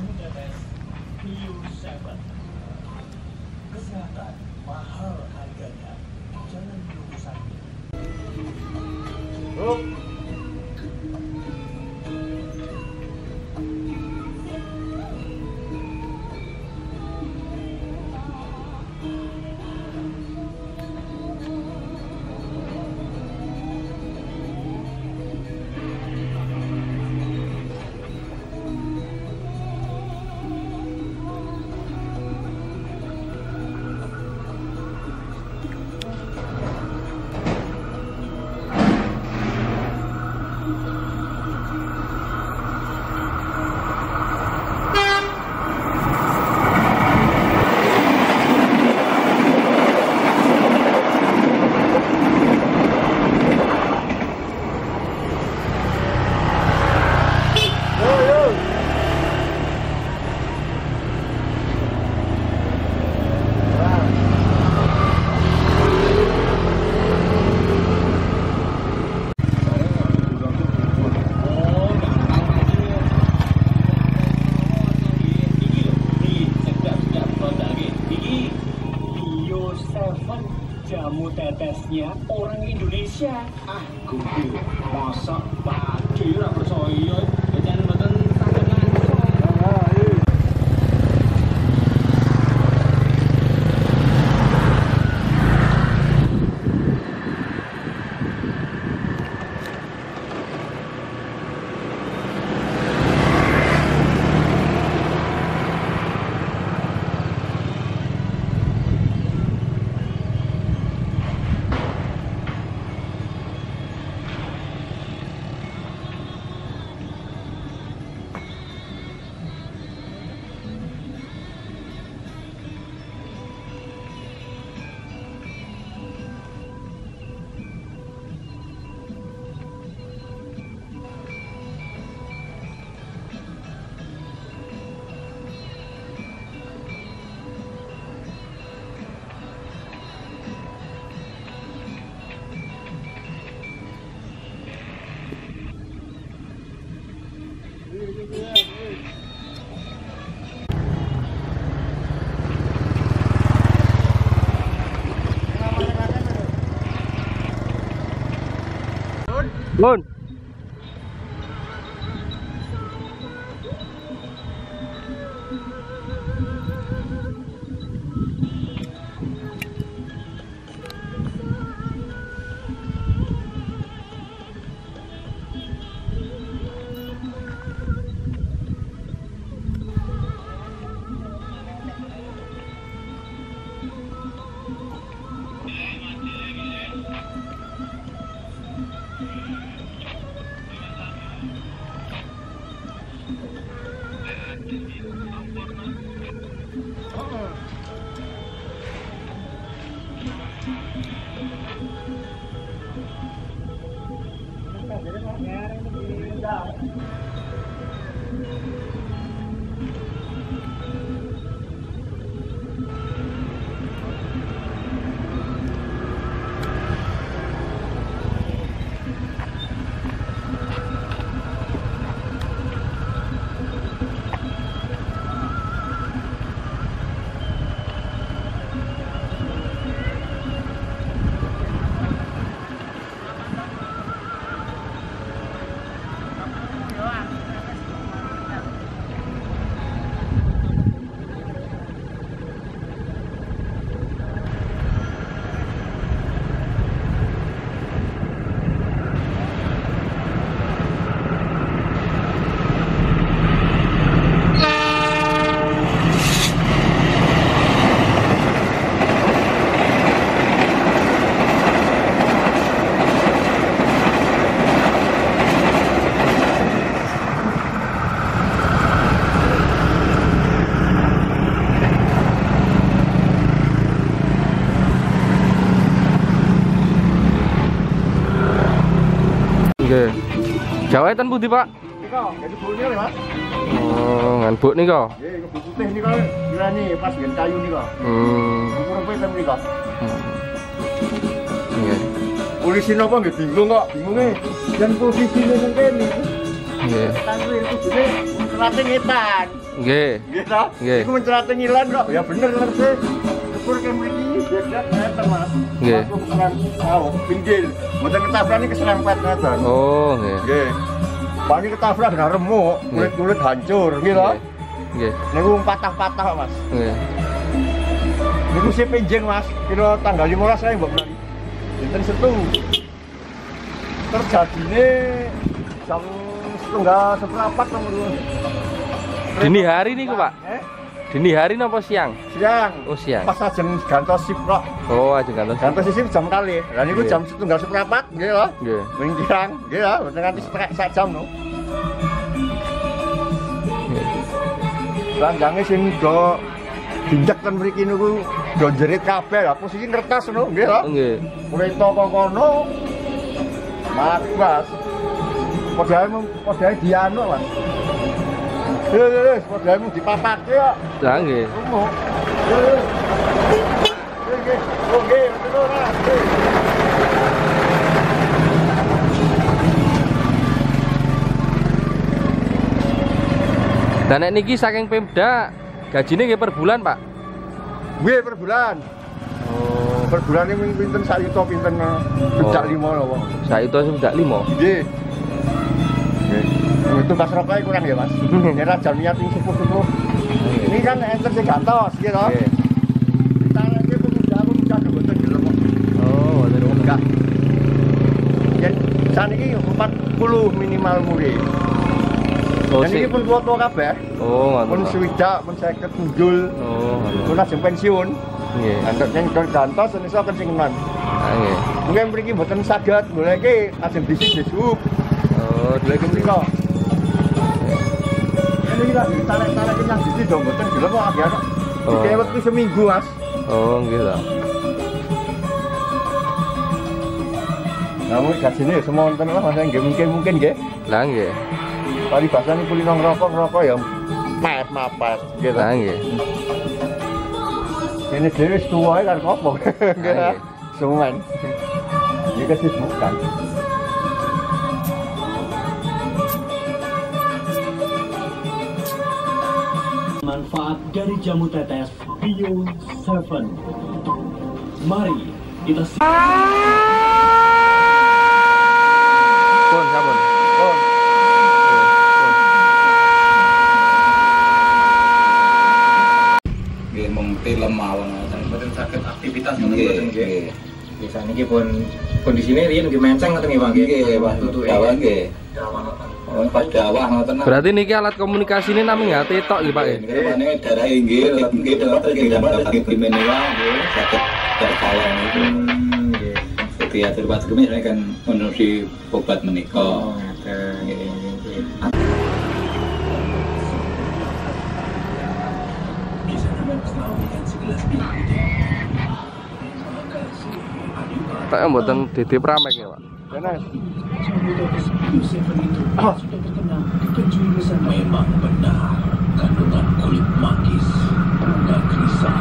Oh. Kesehatan mahal harganya Jangan tetesnya orang Indonesia. Ah, gugu. Masa Gun. Jawetan pundi, Pak? Jadi mas. Oh, ngan buk putih nih pas dengan kayu. Hmm. Nika. Nggih. Polisi nggak bingung kok. Nggih. Tangguh itu jadi mencerati ngetan. Nggih. Nggih. Iku mencerati ngilan kok. Ya bener. Sepur mriki Mas. Nggih. Aku keserem sawah pinggir. Mboten keserempet. Oh, nggih. Nggih. Bani ketabrak dengan remuk, kulit-kulit hancur. Nggih. Nggih. Niku patah-patah Mas. Nggih. Niku si pinjing Mas, kira tanggal 15 saya mbok menawi. Dinten Setu. Terjadine jam setengah seperempat nomor. Dini hari niku, Pak. Eh? Dini hari napa siang? Siang. Oh, siang. Pas ajeng gantos sip kok. Oh, aja kantor. Gantos sip jam kali. Lah niku Iya. jam setengah seperempat nggih lho. Nggih. Ming kirang, nggih ya, mboten nganti sak jam. Nggih. Langgange sing do dinjek ten mriki niku do jerit kabeh lah posisi ngertas no nggih lho. Nggih. Kereta kok kono. Mas. Padahal padahal dianu Mas. Lho lho lho, padahal dipapake kok. Lah nggih. Rumo. Nggih, nggih. Oh ora. Nggih. Dan nek niki saking Pemda gajine nggih per bulan, Pak. Nggih per bulan. Oh, Per bulan ini pinten sak yuta pinten Oh. lima lho wong. saya itu sudah limo. Nggih. Itu kas rokoknya kurang ya, Mas. Ya raja niat ini sepuh-sepuh. Ini kan enter sing gantos gitu. Nggih. Tarik ke pemuda pemuda kebetulan gelem. Oh, Enggak. Ya saat ini 40 minimal muri. Oh, Dan ini pun tua-tua kabeh. Oh, Pun swidak, pun. Oh. Pun pensiun. Nggih. Antuk yang gantos iso. Ah, nggih. Mungkin mriki mboten saged golek iki ajeng bisnis besuk. Oh, mriko. Tarik-tarik yang mboten gelem kok. Oh. Wektu seminggu, Mas. Oh, nggih ta. Namun gajine ya semonten lah, Mas nggih mungkin-mungkin nggih. Lah nggih. Paribasane kulino ngerokok ya pet mapet gitu. Lah nggih. Ini dhewe tuwa ae kan kopo. Nggih. Semuan. Ini Manfaat dari jamu tetes Bio 7. Mari kita Pun, sampun. Oh, Nggih mung film mawon ngoten. mboten saged aktivitas Nggih, nggih. Biasa niki pun kondisine riyen nggih menceng ngoten nggih Pak nggih. Nggih, Pak. tutuke. Nggih. Oh, pas dawah ngoten. Berarti niki alat komunikasi ini namanya hati tok nggih, Pak ya? Nggih, pane darah inggih, nggih dokter nggih dapat sakit kriminal nggih, sakit tertolong itu. Hmm, nggih. Kan menuruti obat menika. Oh, Tak yang buatan dede pramek ya, Pak. Benar. Memang benar, kandungan kulit magis bunga krisan,